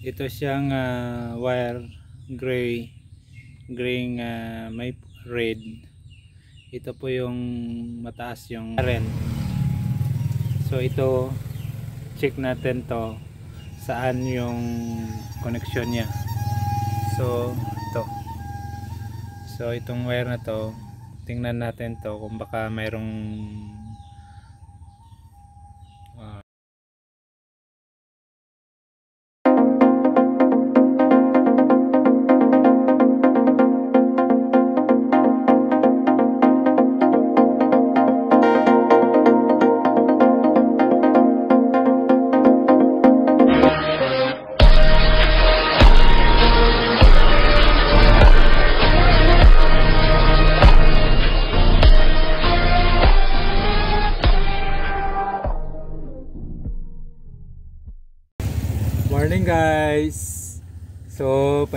ito siyang ah, wire gray gray ah, may red. Ito po yung mataas yung current so ito check natin to saan yung connection niya. So ito. So itong wire na to tingnan natin to kung baka mayroong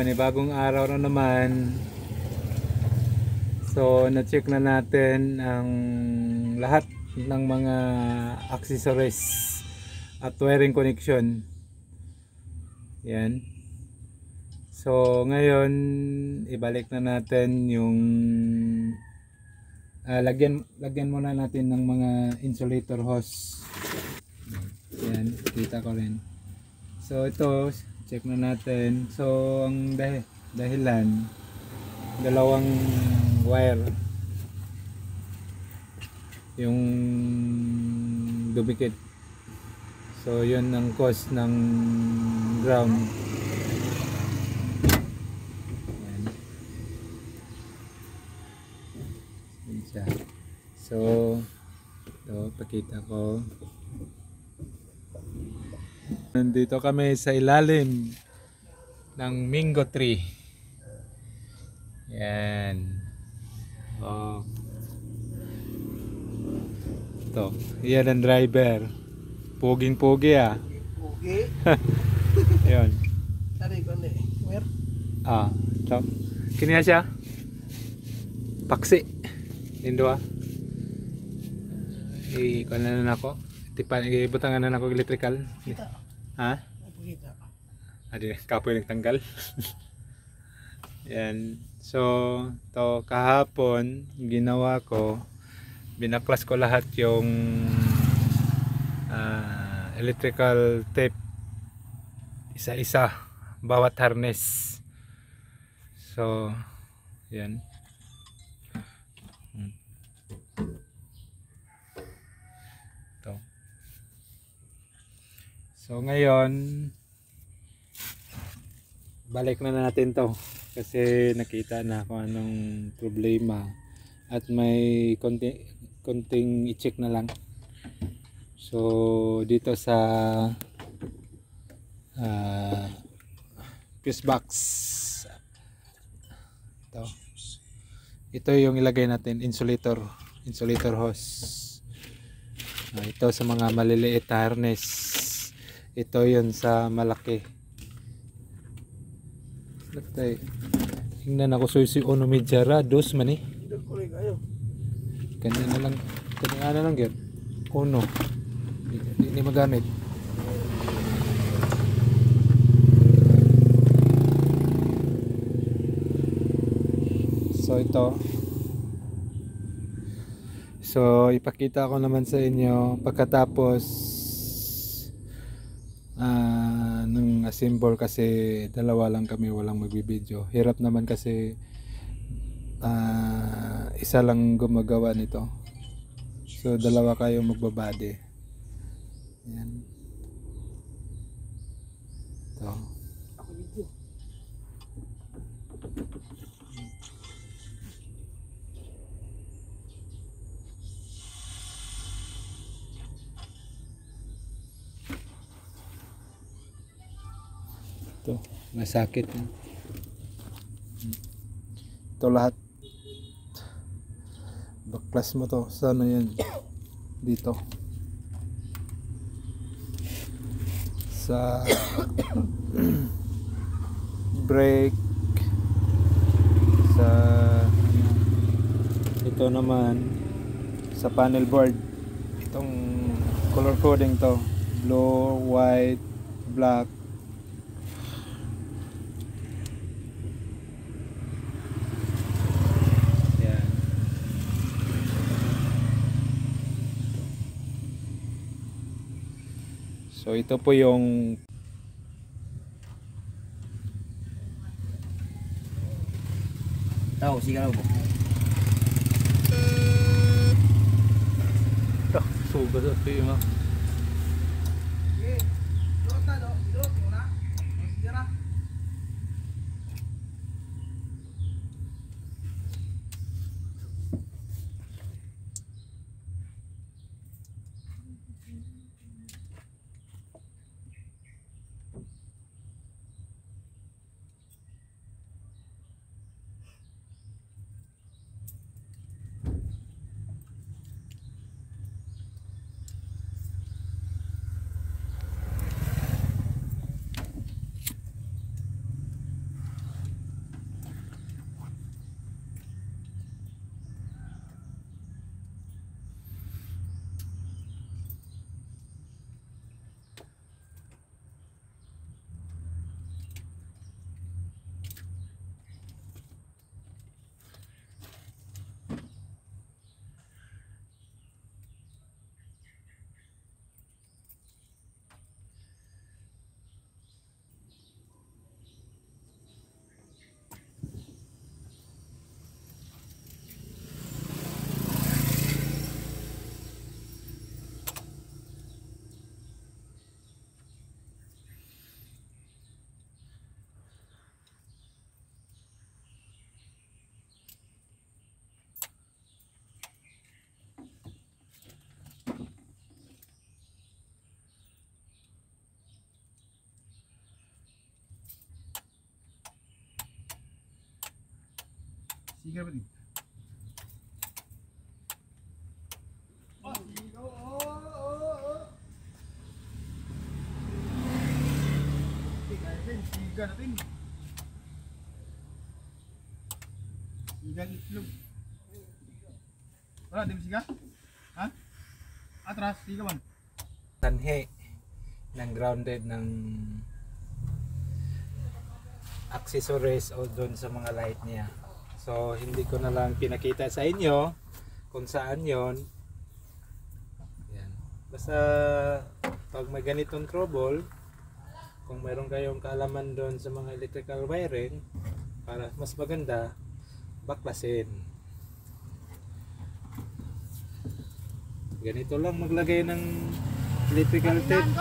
panibagong araw na naman. So, na-check na natin ang lahat ng mga accessories at wiring connection. Yan. So, ngayon, ibalik na natin yung ah, lagyan lagyan muna natin ng mga insulator hose. Yan, kita ko rin. So ito, check na natin. So ang dah dahilan, dalawang wire. Yung duplicate. So yun ang cause ng ground. Yan. So, ito, pakita ko. Nandito kami sa ilalim ng mango tree. Yan. Oh. Ito, yan ang driver. Puging-pugi ah. Okay. Yan. Tari ko ni. Where? Ah, ito. Kiniya siya. Paksi. Lindo ah. Ikuha na na ako. Tipan, ibutangan na ako electrical. Kita. Ha? Napakita. Adi, kapoy nagtanggal. Yan. So, to kahapon, ginawa ko, binaklas ko lahat yung ah, electrical tape. Isa-isa. Bawat harness. So, yan. Hmm. Ito. So ngayon balik na natin to. Kasi nakita na kung anong problema. At may konti, konting i-check na lang. So dito sa ah fuse box. Ito. Ito yung ilagay natin insulator. Insulator hose. Ah, ito sa mga maliliit harness ito yun sa malaki Latay. Tingnan ako so si Ono Medjara dos man eh. Kanya na lang. Kanya na lang gyud. Ono. Hindi magamit. So ito. So ipakita ko naman sa inyo pagkatapos ah nung assemble kasi dalawa lang kami walang magbibideo. Hirap naman kasi ah isa lang gumagawa nito. So dalawa kayo magbabade. Yan. Ito. Masakit. Yan. Ito lahat. Baklas mo to. Sana yan. Dito. Sa brake. Sa ano, ito naman sa panel board. Itong color coding to. Blue, white, black, So ito po yung Tahu sih kalau bu. suga sa pima. Sige ba din? Siga natin. Sigang itlog. Wala, di ba siga? Ha? Atras, siga man. tanhe ng grounded ng accessories o doon sa mga light niya. So hindi ko na lang pinakita sa inyo kung saan yon. Yan. Basta pag may ganitong trouble, kung mayroon kayong kaalaman doon sa mga electrical wiring, para mas maganda, baklasin. Ganito lang maglagay ng electrical tape.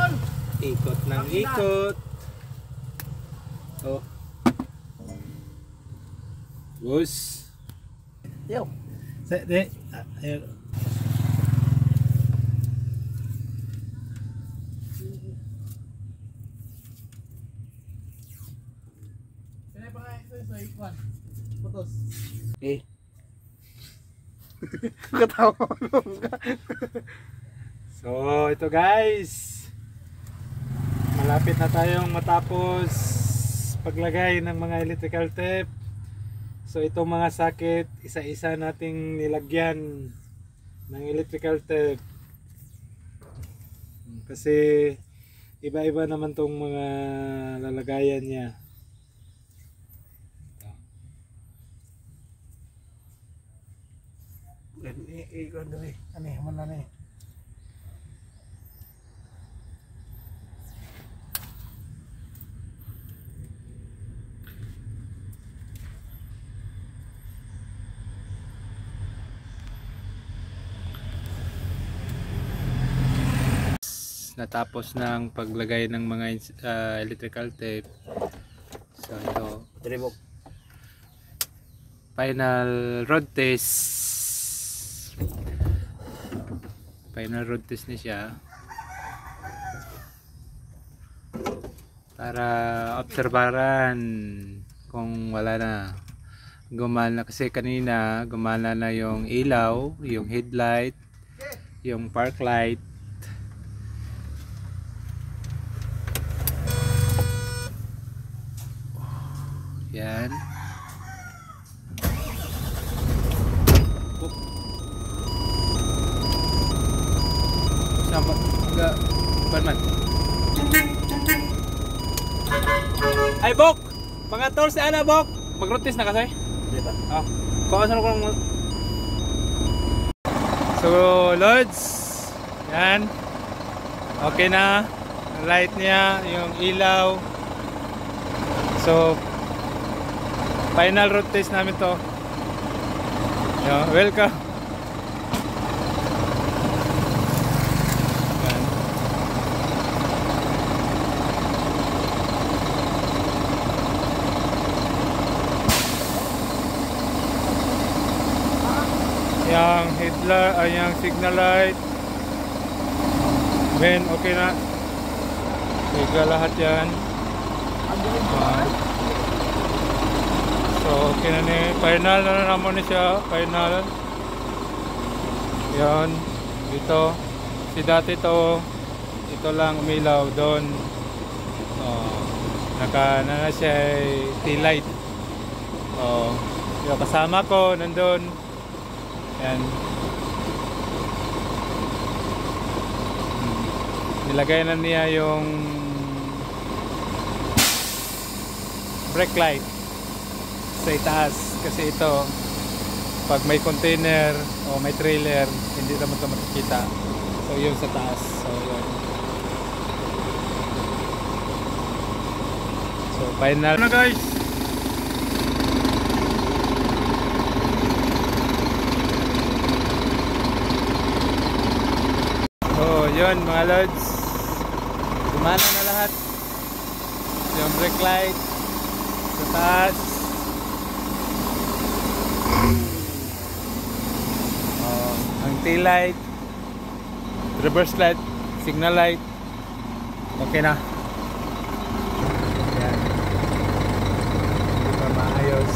Ikot ng ikot. Oh. Bus. Yo. Sa, de, ah, ayun. Kaya pa nga ito sa ikwan. Putos. Eh, Katawa So, ito guys. Malapit na tayong matapos paglagay ng mga electrical tape. So, itong mga sakit, isa-isa nating nilagyan ng electrical tape. Kasi iba-iba naman tong mga lalagayan niya. Eh, eh, ano eh. Ano eh, man na Natapos ng paglagay ng mga ah, electrical tape. So, ito. Dribok. final road test final road test na siya para obserbaran kung wala na gumana kasi kanina gumana na yung ilaw yung headlight yung park light yan Sapa? Enggak. Ban man. Ay, Bok! Pangatol si Ana, Bok! Mag-rotis na kasi. Di ba? Ah, kung ano kung... So, Lods. Yan. Okay na. light niya, yung ilaw. So, final road test namin to. Yo, welcome. Yan. Yang headlight, ay yang signal light. Men, okay na. Okay lahat yan. Ah. So, okay na ni. Final na na naman siya. Final. Yan. Dito. Si dati to. Ito lang umilaw doon. Oh, naka na na siya ay T-light. Oh, yung kasama ko nandun. Yan. Hmm. Nilagay na niya yung brake light sa itaas. Kasi ito pag may container o may trailer hindi naman ito makikita. So yun sa taas. So yun. So final. Na guys? So yun mga lods gumana na lahat. Yung brake light. Sa taas oh, ang tail light reverse light signal light. Okay na. Yan ito maayos.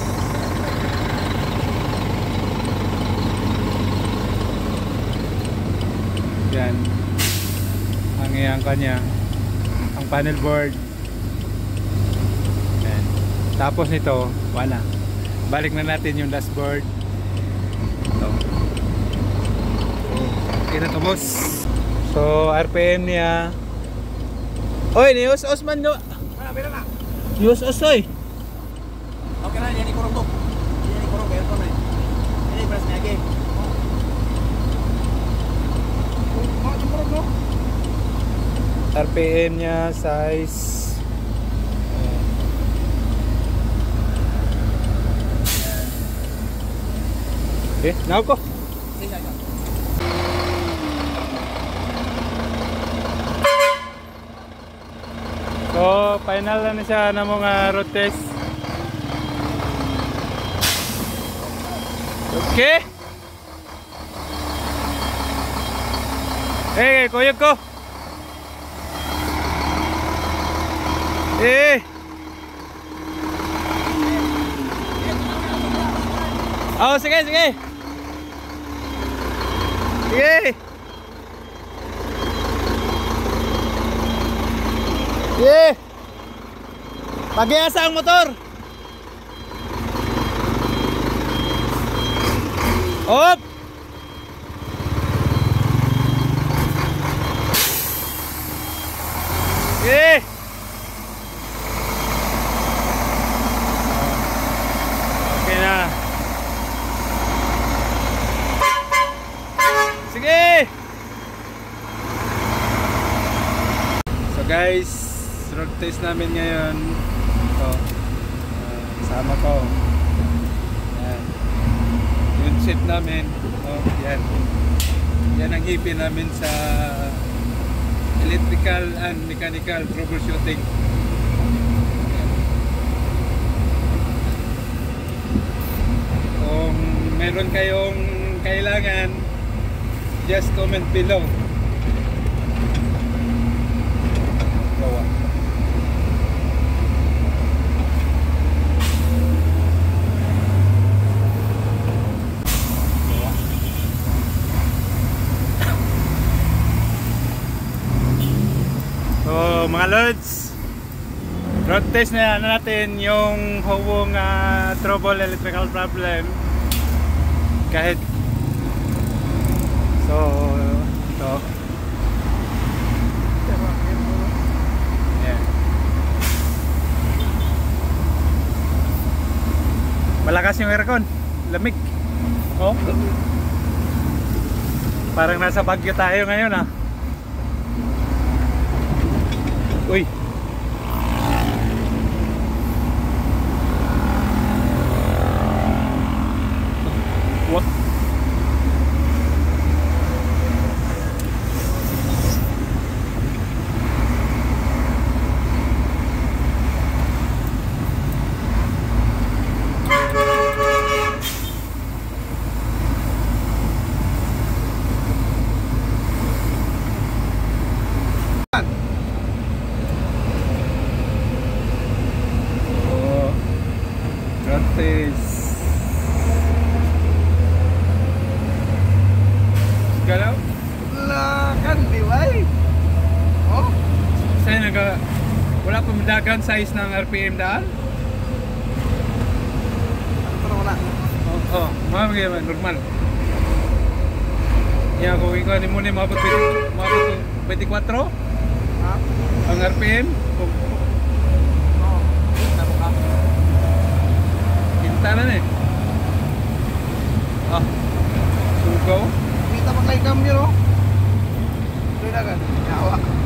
Yan ang iyang kanya. Ang panel board. Yan. tapos nito wala. Balik na natin yung dashboard okay na to boss so RPM niya oy nius Osman no Ah, pera na. nius Osoy Okay na, yan ikurong to. Yan ikurong, kaya ito na. Yan ipress niya, okay. Oh, ikurong to. RPM niya size Okay, now ko. Sige, sige. So, final na na siya ng mga road test. Okay. Eh, kuyog ko. Eh. Oh, sige, sige. Sige. Yeah. Pag-iasa ang motor. Op. Yeah. Test namin ngayon. Ito. ah, kasama ko. Yan. Yung seat namin. Oh, yan. Yan ang hipin namin sa electrical and mechanical troubleshooting. Kung meron kayong kailangan, just comment below. Bawa. So mga lods, road test na ano natin yung huwong uh, trouble electrical problem kahit so ito Ayan. Malakas yung aircon. Lamig. Oh. Parang nasa Baguio tayo ngayon ah. ui. Size ng RPM daan? ano pa wala? Oo, oh, mga mga normal. Yan, kung ikaw ni mo ni mabot 20 mabot 24 Ha? ang RPM, kung Oh, tabo ka. kinta na eh. Ah, sugaw. Kita pa kay cam yun, oh. Pwede kan? Yawa. Talaga,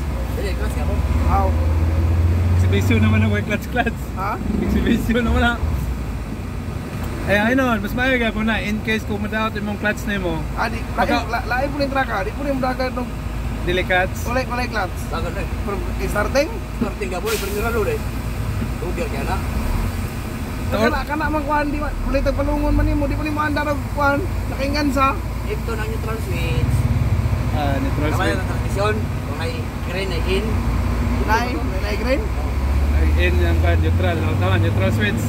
bang kasagaran mula garat, kana bang kung malanganin ka? Ha? Ako na kumuha clutch clutch? Dili, kelas ka po. Aw, Exhibition naman ang white clutch clutch. ha? Exhibition naman na. Ay, ay nun, mas maayo ka po na, in case kung madaot yung clutch na mo, Adi, lain Baka- la- lain po yung traka, di po yung dagat ng dili clutch. kulay kulay clutch. Bagal na. Pero starting, Starting ka po, primera lo deh. Lugar ka na. kana kana man kuan di man kulay tag palungon man nimo, di pa nimo andar og kuan, nakaingan sa. Ito na neutral switch. Ah, neutral Kamay switch. ng transmission. Kung ay green ay in. Nay, nay green. Ay, in yung kan, neutral. No? Tama, neutral switch.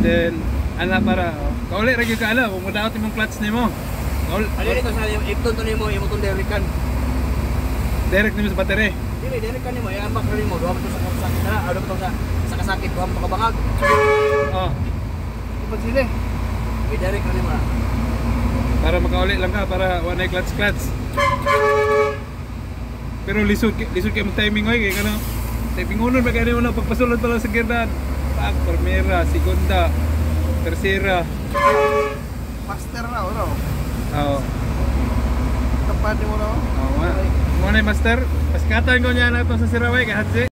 Then, ana para, oh, kauli, rin ka ala, kung madaot yung clutch ni mo. Kauli, Ano dito sa ipton to nimo, imo tong direct kan. direct nimo sa battery. Dili, direct kan nimo, yung ambak nimo, duha pa to sa kasakit na, ano pa to sa sa kasakit, duha pa to kabangag. Oh, Di pa sila. Di direct kan nimo na. para makauli lang ka, para wala clutch clutch. Pero lisod, lisod kayo timing oy, kaya kano, timing unod, magkano mo na pagpasulod pa lang sa girdan. Pak, primera, segunda, tercera. Master na ano. Oo. Kapad mo no. Oh, mo na master. Pas katan ko niya na to sa Siraway kay Hadzi.